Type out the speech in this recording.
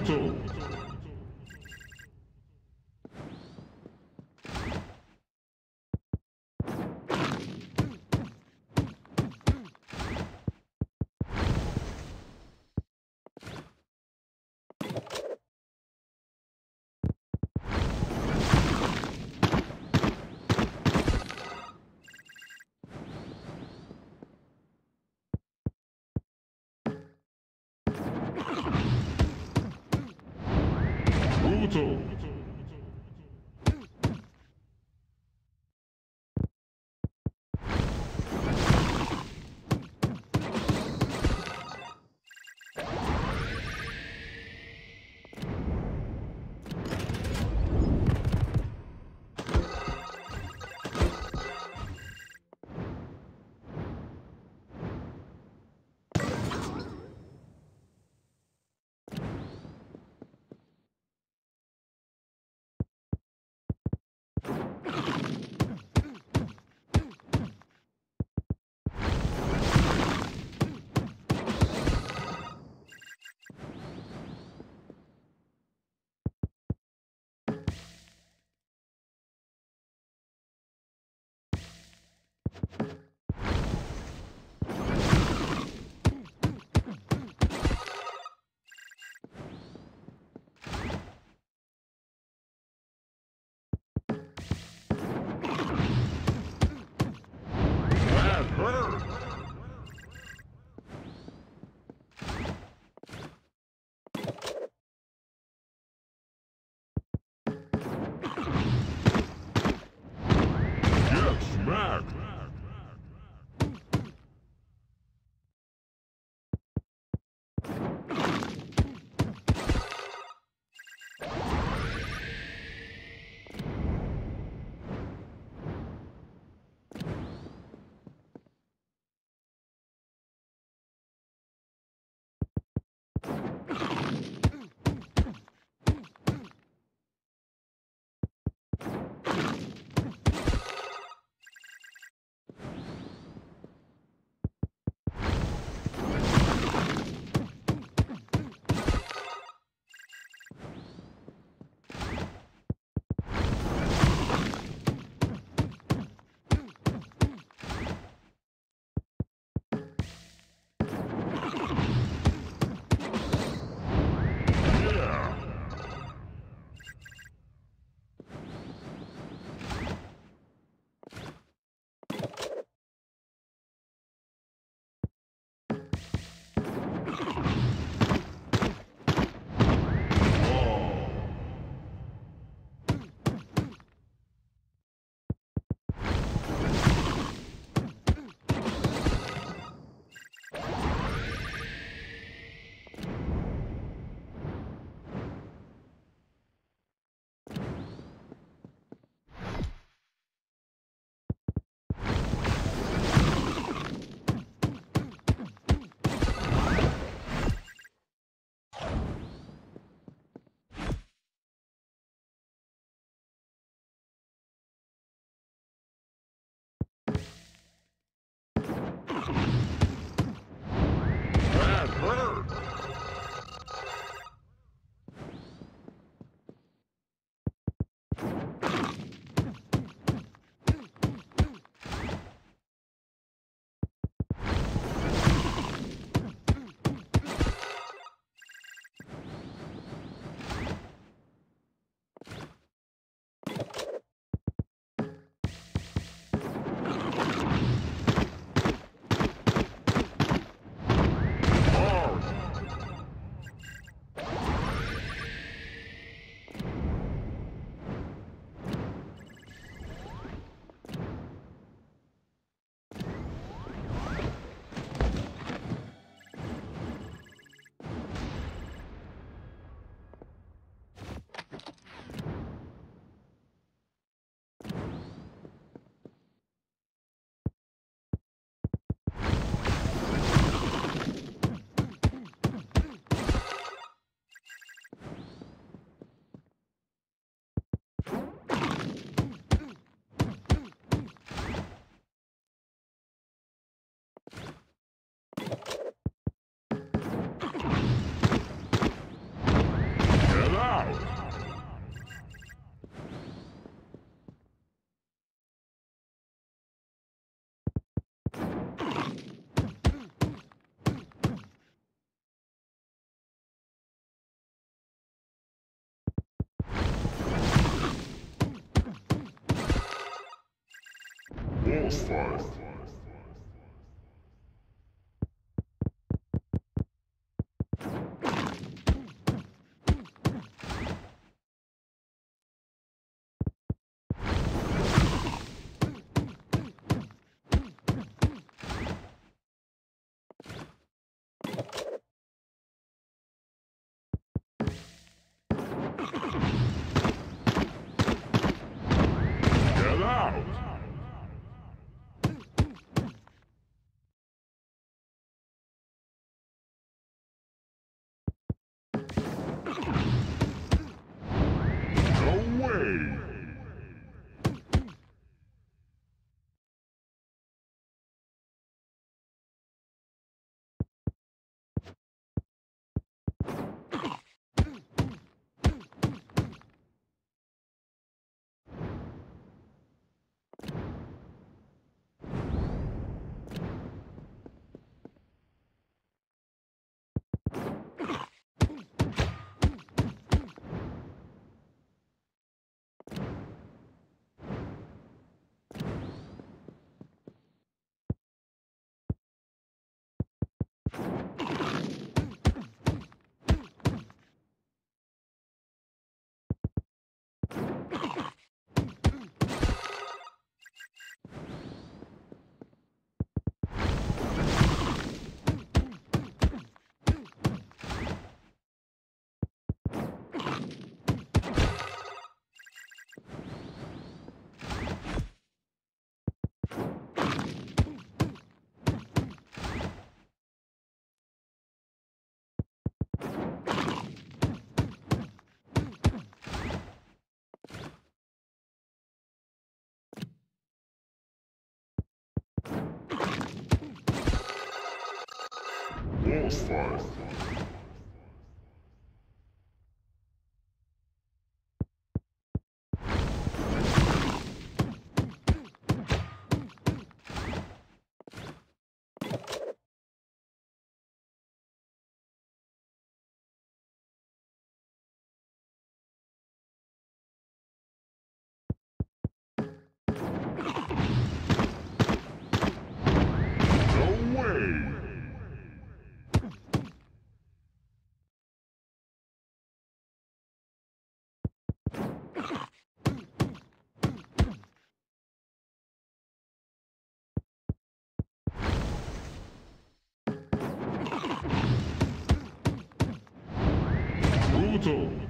走。That Get smacked. Boss fight. Get Boss 長